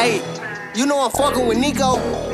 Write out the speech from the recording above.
Hey, you know I'm fucking with Nico.